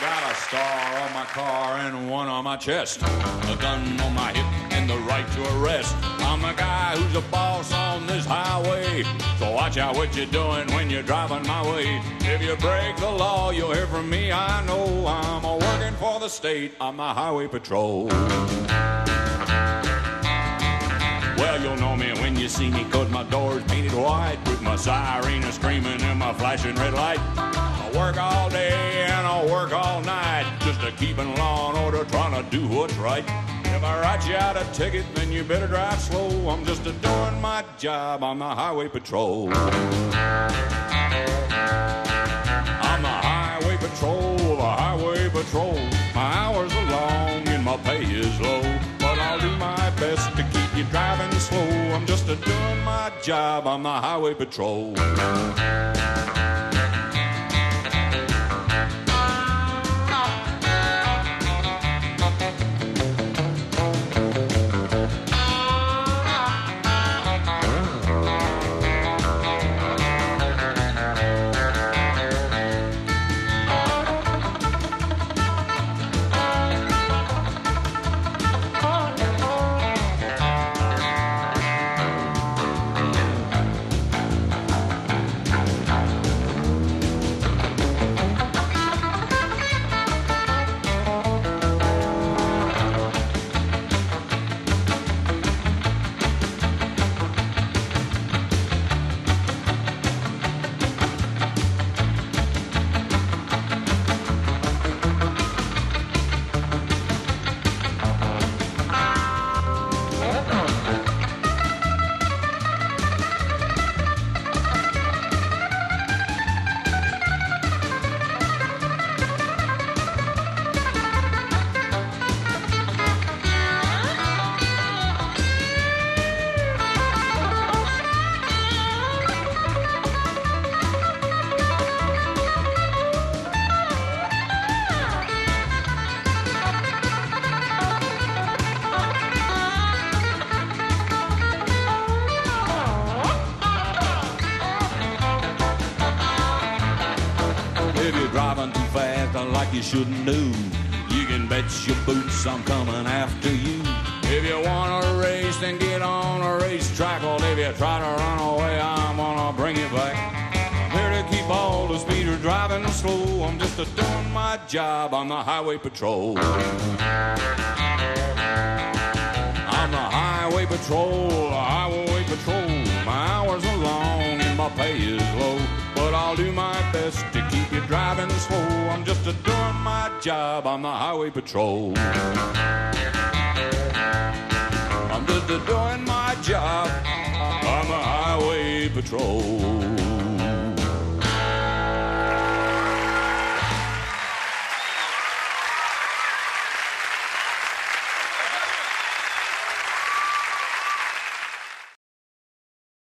got a star on my car and one on my chest. A gun on my hip and the right to arrest. I'm the guy who's a boss on this highway. So watch out what you're doing when you're driving my way. If you break the law, you'll hear from me. I know I'm a working for the state. I'm the highway patrol. Well, you'll know me when you see me, cause my door's painted white. With my siren screaming and my flashing red light. I work all day and I work all night. Just a keeping law and order, trying to do what's right. If I write you out a ticket, then you better drive slow. I'm just a doing my job on the highway patrol. I'm the highway patrol, the highway patrol. My hours are long and my pay is low. But I'll do my best to keep you driving slow. I'm just a doing my job on the highway patrol. If you're driving too fast, like you shouldn't do, you can bet your boots I'm coming after you. If you want to race, then get on a racetrack. Well, if you try to run away, I'm gonna bring you back. I'm here to keep all the speeders driving slow. I'm just a doing my job on the highway patrol. I'm the highway patrol, the highway patrol. My hours are long and my pay is low. But I'll do my best driving slow. I'm just a doing my job on the highway patrol. I'm just a doing my job on the highway patrol.